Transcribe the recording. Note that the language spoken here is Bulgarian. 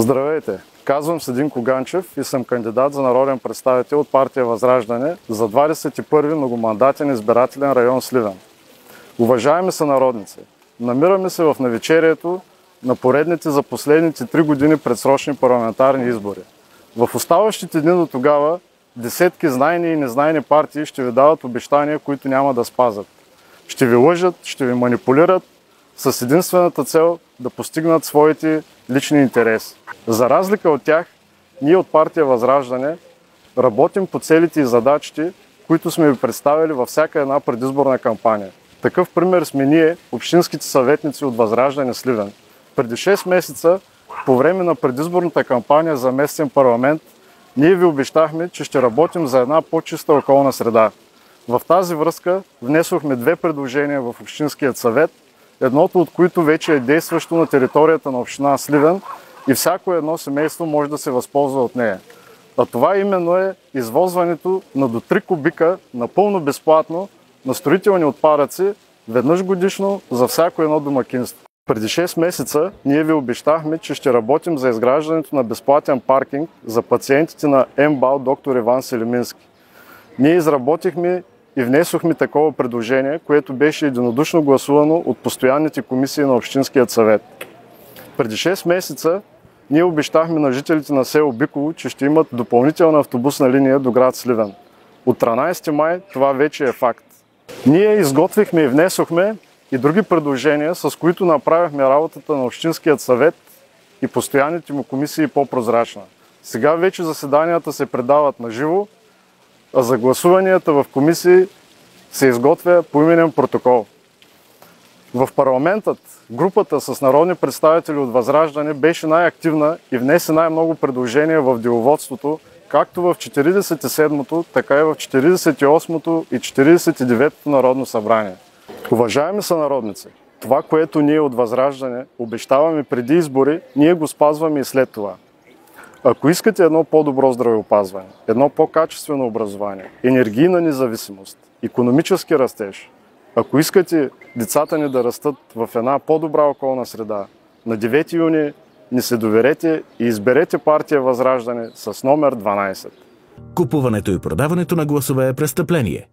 Здравейте! Казвам се Динко Ганчев и съм кандидат за народен представител от партия Възраждане за 21 многомандатен избирателен район Сливен. Уважаеми са народници, намираме се в навечерието на поредните за последните три години предсрочни парламентарни избори. В оставащите дни до тогава десетки знайни и незнайни партии ще ви дават обещания, които няма да спазат. Ще ви лъжат, ще ви манипулират с единствената цел да постигнат своите лични интереси. За разлика от тях, ние от партия Възраждане работим по целите и задачите, които сме ви представили във всяка една предизборна кампания. Такъв пример сме ние, общинските съветници от Възраждане Сливен. Преди 6 месеца, по време на предизборната кампания за местен парламент, ние ви обещахме, че ще работим за една по-чиста околна среда. В тази връзка внесохме две предложения в Общинският съвет, едното от които вече е действащо на територията на община Сливен и всяко едно семейство може да се възползва от нея. А това именно е извозването на до 3 кубика напълно безплатно на строителни отпадъци веднъж годишно за всяко едно домакинство. Преди 6 месеца ние ви обещахме, че ще работим за изграждането на безплатен паркинг за пациентите на МБАЛ доктор Иван Селимински. Ние изработихме и внесохме такова предложение, което беше единодушно гласувано от постоянните комисии на Общинският съвет. Преди 6 месеца ние обещахме на жителите на село Биково, че ще имат допълнителна автобусна линия до град Сливен. От 13 май това вече е факт. Ние изготвихме и внесохме и други предложения, с които направихме работата на Общинският съвет и постоянните му комисии по-прозрачна. Сега вече заседанията се предават на живо, а за гласуванията в комисии се изготвя поименен протокол. В парламентът групата с народни представители от Възраждане беше най-активна и внесе най-много предложения в деловодството, както в 47-то, така и в 48-то и 49-то Народно събрание. Уважаеми сънародници, това, което ние от Възраждане обещаваме преди избори, ние го спазваме и след това. Ако искате едно по-добро здравеопазване, едно по-качествено образование, енергийна независимост, економически растеж, ако искате децата ни да растат в една по-добра околна среда, на 9 юни ни се доверете и изберете партия Възраждане с номер 12. Купуването и продаването на гласове е престъпление.